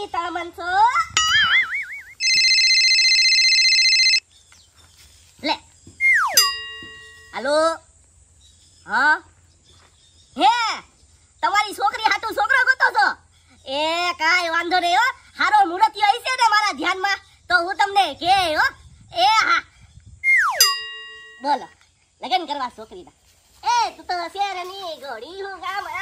ઈ તામન છો? લે. હાલો? હા? હે? તમારી છોકરી હાટુ છોકરો ગોતો છો? એ કાંઈ વાંધો નહીં, હો. હારો મુરતિયો હશે ને મારા ધ્યાનમાં. તો હું તમને કે હો. એ હા. બોલો. લગન કરવા છોકરીના. એ, તું તો શેરની ઘોડી હું ગામડાનો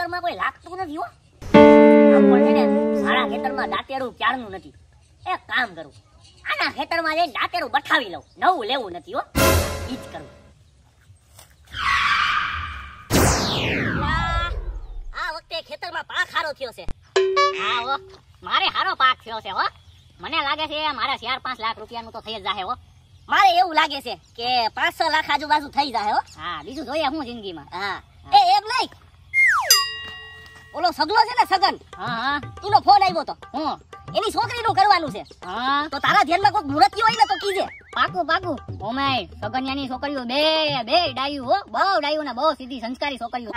ખેતરમાં કોઈ લાગતું નથી હો. આમ પણ છે ને મારા ખેતરમાં દાંતેડું ક્યારનું નથી. એ કામ કરું આના ખેતરમાં જઈને દાંતેડું બઠાવી લઉં. નવું લેવું નથી હો. ઈ જ કરું. આ વખતે ખેતરમાં પાક હારો થયો છે. હા હો મારે હારો પાક થયો છે હો. મને લાગે છે મારા ચાર પાંચ લાખ રૂપિયાનું તો થઈ જ જાહે હો. મારે એવું લાગે છે કે પાંચસો લાખ આજુબાજુ થઈ જાય હો. હા બીજું જોઈએ હું જિંદગીમાં. હા. એ એમ નહીં ઓલો સગલો છે ને સગન હા હા. એનો ફોન આવ્યો તો. હું? એની છોકરીનું કરવાનું છે. હા. તો તારા ધ્યાનમાં કોઈ મુહૂર્ત હોય ને તો કીજે. પાકું પાકું. ઓમાય સગનિયાની છોકરીઓ બે બે ડાયું હો. બહુ ડાયું ને બહુ સીધી સંસ્કારી છોકરીઓ.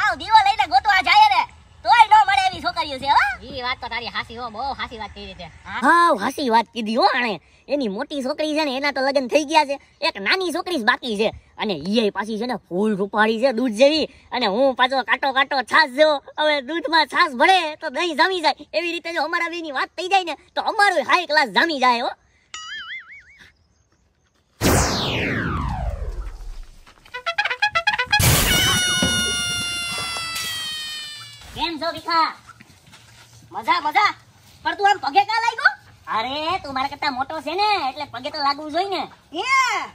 આવ દીવો લઈને ગોતવા જાય ને. તોય ન મળે એવી છોકરીઓ છે હો. ઈ વાત તો તારી હાસી હો બહુ હાસી વાત કરી છે. હા. હાસી વાત કીધી હો આણે. એની મોટી છોકરી છે ને એના તો લગ્ન થઈ ગયા છે. એક નાની છોકરી જ બાકી છે. અને ઈ પાછી છે ને ફૂલ રૂપાળી છે દૂધ જેવી. અને હું પાછો કાટો કાટો છાસ જેવો. હવે દૂધમાં છાસ ભળે તો દહીં જામી જાય. એવી રીતે જો અમારા બેની વાત થઈ જાય ને તો અમારું હાઈ ક્લાસ જામી જાય હો. છો ભીખા મજા મજા. પણ તું આમ પગે કા લાગ્યો? અરે તું મારા કરતા મોટો છે ને એટલે પગે તો લાગવું જોઈએ ને.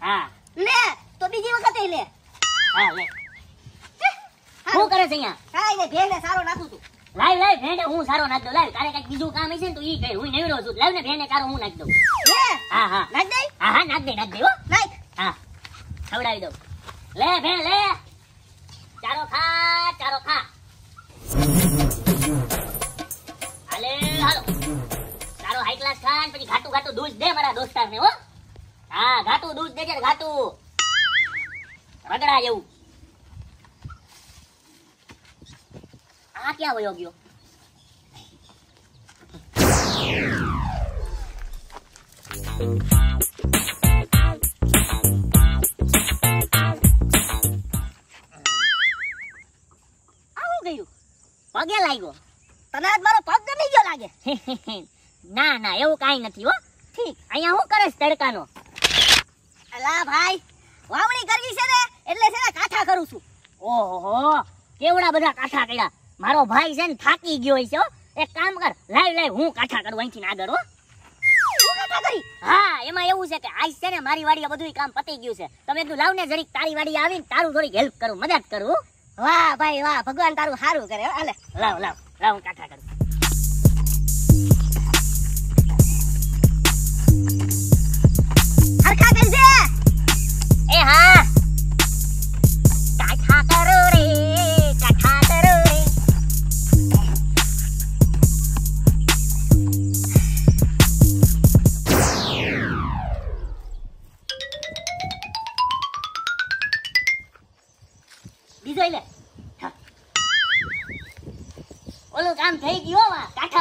હા. લે તો બીજી વખત લે. હા લે. શું કરે છે અહીંયા? કાઈ ને ભેને સારો નાખું તું લાવ લાવ ભેને હું સારો નાખ દઉં. લાવ તારે કંઈક બીજું કામ હશે ને તો ઈ કહે હું નેવરો છું. લાવ ને ભેને સારો હું નાખ દઉં. હા? હા નાખ દે? હા હા નાખ દે નાખ દે હો. નાખ. હા. ખવડાવી દઉં. લે ભેણ લે. ચારો ખા ચારો ખા. તારો હાઈ ક્લાસ ખાન, પછી ઘાટું ઘાટું દૂધ દે મારા દોસ્તારને, હો. હા, ઘાટું દૂધ દેજે ઘાટું. રગડા જેવું. આ ક્યાં વયો ગયો? આવું લાગે. ના ના, એવું કાંઈ નથી, હો. ઠીક, અહીંયા હું કરે તડકાનો. અલા ભાઈ, વાવણી કરવી છે ને, એટલે છે ને કાઠા કરું છું. ઓહો, કેવડા બધા કાઠા કર્યા? મારો ભાઈ છે ને થાકી ગયો છે એક કામ કર, લાઈ લાઈ, હું કાઠા કરું અહીંથી આગળ, હો. હું એમાં એવું છે કે આજ છે ને મારી વાડીએ બધું કામ પતી ગયું છે. તમે તું લાવ ને જરીક તારી વાડી આવીને તારું થોડી હેલ્પ કરું, મદદ કરું. વાહ ભાઈ, વાહ, ભગવાન તારું સારું કરે. હાલે, લાવ લાવ લાવ, હું કાઠા કરું.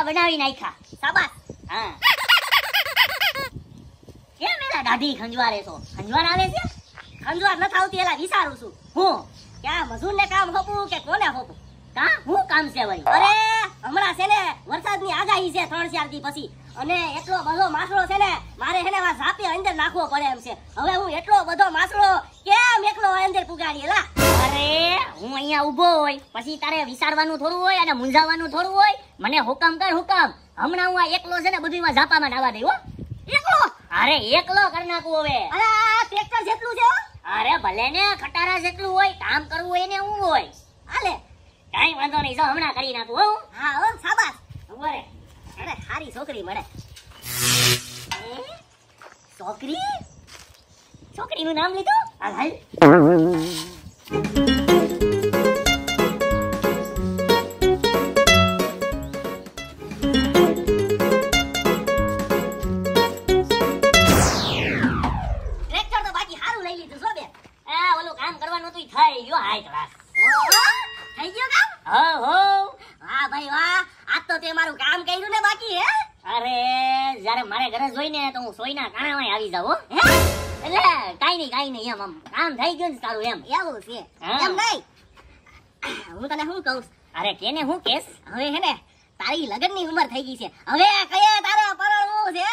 બનાવી નાખ્યા. સાબાસ કેમ એલા દાઢી ખંજવારે છો? ખંજવાર આવે છે? ખંજવાર નથી આવતી, એલા વિચારું છું. હું? ક્યાં મજૂર ને કામ હોપું કે કોને હોપું? કા? હું કામ છે વળી? અરે, હમણાં છે ને વરસાદની આગાહી છે ત્રણ, ચાર દી પછી. અને એટલો બધો માસળો છે ને, મારે છે ને ઝાપી અંદર નાખવો પડે એમ છે. હવે હું એટલો બધો માસળો કેમ એકલો અંદર પુગાડી, એલા? અરે હું અહીંયા ઊભો હોય પછી તારે વિચારવાનું થોડું હોય અને મૂંઝાવાનું થોડું હોય મને હુકમ કર હુકમ. હમણાં હું આ એકલો છે ને બધું ઝાપામાં નાવા દઈ હો. એકલો? અરે એકલો કરી નાખું હવે. અરે આ ટ્રેક્ટર જેટલું છે અરે ભલે ને ખટારા જેટલું હોય કામ કરવું હોય ને હું હોય. હાલે. કાઈ વાંધો નહીં જો હમણાં કરી નાખું હો. હા હો અરે સારી છોકરી મળે. છોકરી? છોકરીનું નામ લીધું? હું સોયના કાણામાં આવી જાઉં? એટલે કાઈ નહીં કાઈ નહીં એમ આમ કામ થઈ ગયું ને તારું એમ એવું છે એમ નહીં હું તને શું કહું અરે કેને હું કેસ હવે હે ને તારી લગ્નની ઉંમર થઈ ગઈ છે હવે કયા તારે પરણવું છે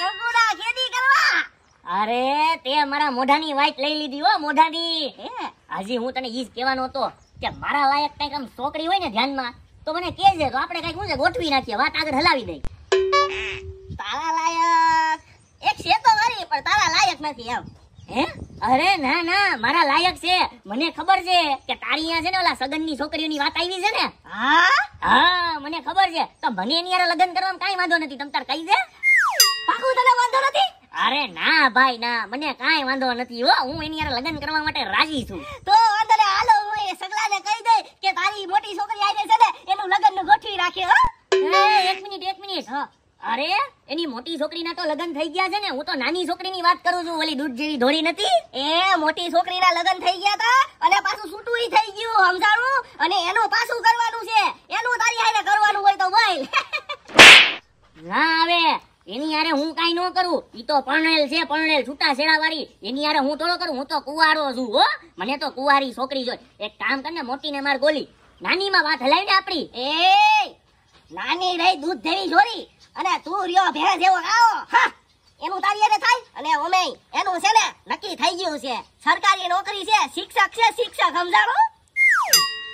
કંકુડા ખેતી કરવા અરે તે મારા મોઢાની વાઈટ લઈ લીધી હો મોઢાની હજી હું તને ઈ જ કહેવાનો હતો કે મારા લાયક કંઈક આમ છોકરી હોય ને ધ્યાનમાં તો મને કહેજે તો આપણે કંઈક હું છે ગોઠવી નાખીએ વાત આગળ હલાવી દઈ તારા લાયક એક છે તો ખરી પણ તારા લાયક નથી એમ. હે? અરે ના ના મારા લાયક છે. મને ખબર છે કે તારી અહીંયા છે ને ઓલા સગનની છોકરીઓની વાત આવી છે ને? હા? હા મને ખબર છે. તો મને એની હારે લગ્ન કરવામાં કઈ વાંધો નથી. તમ તાર કહી દે પાકું તને વાંધો નથી? અરે ના ભાઈ ના મને કાઈ વાંધો નથી હો. હું એની હારે લગ્ન કરવા માટે રાજી છું. તો વાંધો ને હાલો હું એ સગલાને કહી દઈ કે તારી મોટી છોકરી આવી છે ને એનું લગ્નનું ગોઠવી રાખે હો. એક મિનિટ એક મિનિટ હા. અરે, એની મોટી છોકરીના તો લગ્ન થઈ ગયા છે ને, હું તો નાની છોકરીની વાત કરું છું, ઓલી દૂધ જેવી ધોરી નથી. એ મોટી છોકરીના લગ્ન થઈ ગયા તા અને પાછું છૂટું થઈ ગયું, સમજાણું? અને એનું પાછું કરવાનું છે. એનું તારી હારે કરવાનું હોય તો બોલ. ના આવે, એની હારે હું કાઈ ન કરું. ઈ તો પરણેલ છે, પરણેલ છૂટા છેડા વાળી એની હારે હું થોડો કરું, હું તો કુવારો છું, હો. મને તો કુવારી છોકરી જોઈ. એક કામ કરને મોટી ને માર ગોલી. નાની માં વાત હલાવી ને આપડી એ, નાની રહી દૂધ જેવી જોરી અને તું રહ્યો ભેળ જેવો આવો હા. એનું તારી એને થાય? અને ઓમે એનું છે ને નક્કી થઈ ગયું છે. સરકારી નોકરી છે શિક્ષક છે શિક્ષક સમજાણો?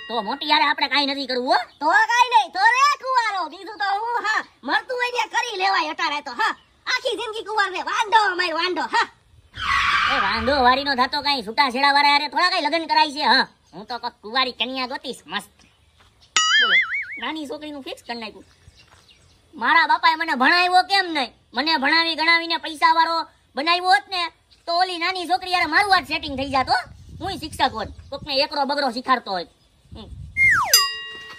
તો મોટી હારે આપણે કાઈ નથી કરવું હો. તો કાઈ નહીં તો રે કુવારો. બીજું તો હું હા. મળતું હોય ને કરી લેવાય અટારે તો હા. આખી જિંદગી કુવાર રે. વાંઢો અમાર વાંઢો હા. એ વાંધો વારી નો થતો કઈ છૂટા છેડા વાળા હારે થોડા કઈ લગ્ન કરાય છે હા. હું તો કુવારી કન્યા ગોતીશ મસ્ત. નાની છોકરીનું ફિક્સ કરી નાખ્યું. મારા બાપાએ મને ભણાવ્યો કેમ નહીં? મને ભણાવી ગણાવીને પૈસા વાળો બનાવ્યો હોત ને, તો ઓલી નાની છોકરી યાર મારું વાત સેટિંગ થઈ જાતો હો. શિક્ષક હોત, કોકને એકરો બગરો શીખાડતો હોય.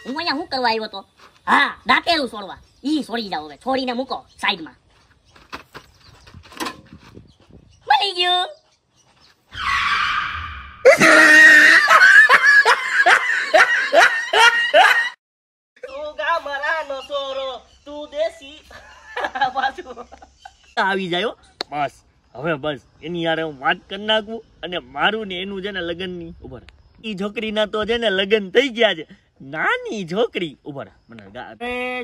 હું અહીંયા શું કરવા આવ્યો તો? હા, દાંતેલું છોડવા. ઈ છોડી જાઓ હવે, છોડીને મૂકો, સાઈડમાં. મળી ગયું તું ગામડાનો છોરો, તું દેશી. પાછું. આવી જાય બસ. હવે બસ. એની યાર હું વાત કરી નાખું અને મારું ને એનું છે ને લગ્નની. ઉભર એ છોકરીના તો છે ને લગ્ન થઈ ગયા છે. નાની છોકરી. ઉભર મને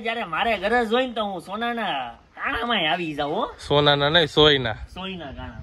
જયારે મારે ગરજ હોય ને તો હું સોનાના કાણામાં આવી જાઉં હો. સોનાના નહીં સોયના. સોયના કાણા